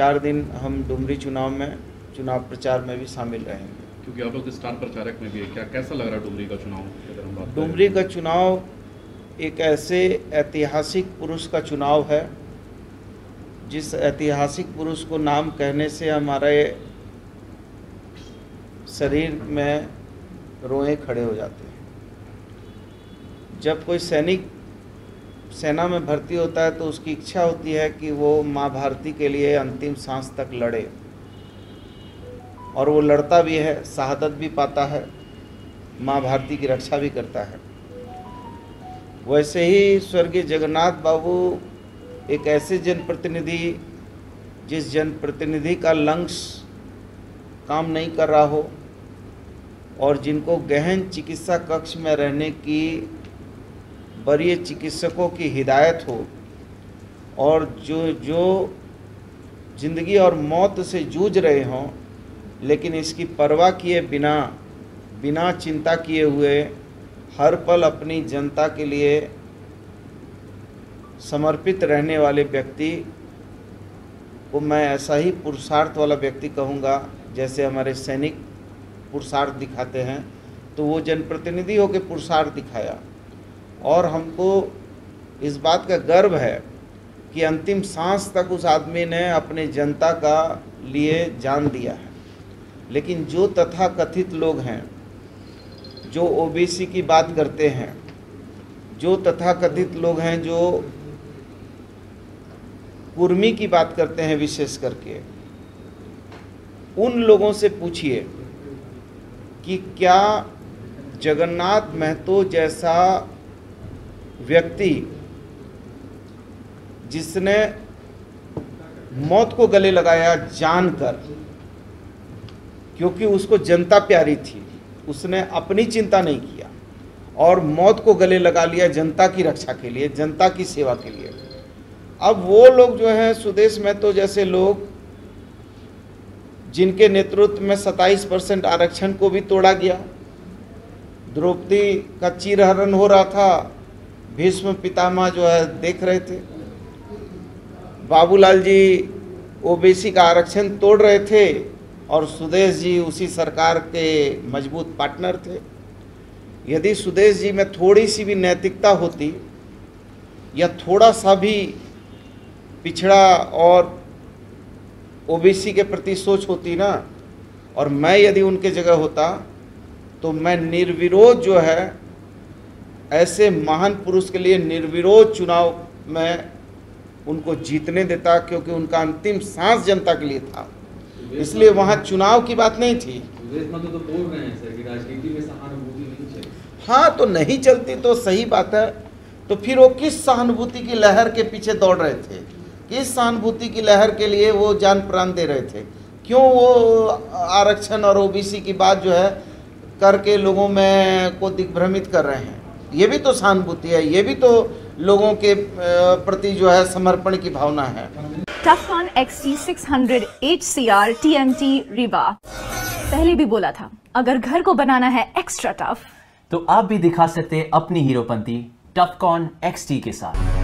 चार दिन हम डुमरी चुनाव में चुनाव प्रचार में भी शामिल रहेंगे। क्योंकि आप लोग स्टार प्रचारक में भी है। क्या कैसा लग रहा है डुमरी का चुनाव? डुमरी का चुनाव एक ऐसे ऐतिहासिक पुरुष का चुनाव है जिस ऐतिहासिक पुरुष को नाम कहने से हमारे शरीर में रोए खड़े हो जाते हैं। जब कोई सैनिक सेना में भर्ती होता है तो उसकी इच्छा होती है कि वो माँ भारती के लिए अंतिम सांस तक लड़े। और वो लड़ता भी है, शहादत भी पाता है, माँ भारती की रक्षा भी करता है। वैसे ही स्वर्गीय जगन्नाथ बाबू एक ऐसे जनप्रतिनिधि, जिस जनप्रतिनिधि का लंग्स काम नहीं कर रहा हो, और जिनको गहन चिकित्सा कक्ष में रहने की वरीय चिकित्सकों की हिदायत हो और जो जो ज़िंदगी और मौत से जूझ रहे हों, लेकिन इसकी परवाह किए बिना बिना चिंता किए हुए हर पल अपनी जनता के लिए समर्पित रहने वाले व्यक्ति को मैं ऐसा ही पुरुषार्थ वाला व्यक्ति कहूँगा, जैसे हमारे सैनिक पुरुषार्थ दिखाते हैं। तो वो जनप्रतिनिधि होकर पुरुषार्थ दिखाया। और हमको इस बात का गर्व है कि अंतिम सांस तक उस आदमी ने अपने जनता का लिए जान दिया है। लेकिन जो तथा कथित लोग हैं, जो ओबीसी की बात करते हैं, जो तथा कथित लोग हैं, जो कुर्मी की बात करते हैं विशेष करके, उन लोगों से पूछिए कि क्या जगन्नाथ महतो जैसा व्यक्ति जिसने मौत को गले लगाया जानकर, क्योंकि उसको जनता प्यारी थी, उसने अपनी चिंता नहीं किया और मौत को गले लगा लिया जनता की रक्षा के लिए, जनता की सेवा के लिए। अब वो लोग जो हैं, सुदेश में तो जैसे लोग, जिनके नेतृत्व में 27 परसेंट आरक्षण को भी तोड़ा गया। द्रौपदी का चीरहरण हो रहा था भीष्म पितामह जो है देख रहे थे। बाबूलाल जी ओबीसी का आरक्षण तोड़ रहे थे और सुदेश जी उसी सरकार के मज़बूत पार्टनर थे। यदि सुदेश जी में थोड़ी सी भी नैतिकता होती या थोड़ा सा भी पिछड़ा और ओबीसी के प्रति सोच होती ना, और मैं यदि उनके जगह होता तो मैं निर्विरोध जो है ऐसे महान पुरुष के लिए निर्विरोध चुनाव में उनको जीतने देता क्योंकि उनका अंतिम सांस जनता के लिए था। इसलिए वहाँ चुनाव की बात नहीं थी। तो बोल रहे हैं सर कि राजनीति में सहानुभूति नहीं चाहिए हाँ तो नहीं चलती तो सही बात है। तो फिर वो किस सहानुभूति की लहर के पीछे दौड़ रहे थे? किस सहानुभूति की लहर के लिए वो जान प्राण दे रहे थे? क्यों वो आरक्षण और ओबीसी की बात जो है करके लोगों में को दिग्भ्रमित कर रहे हैं? ये भी तो सहानुभूति है ये भी तो लोगों के प्रति जो है समर्पण की भावना है। टफकॉन XT 600 HCR TMT रिबा पहले भी बोला था अगर घर को बनाना है एक्स्ट्रा टफ तो आप भी दिखा सकते हैं अपनी हीरोपंती टफकॉन एक्सटी के साथ।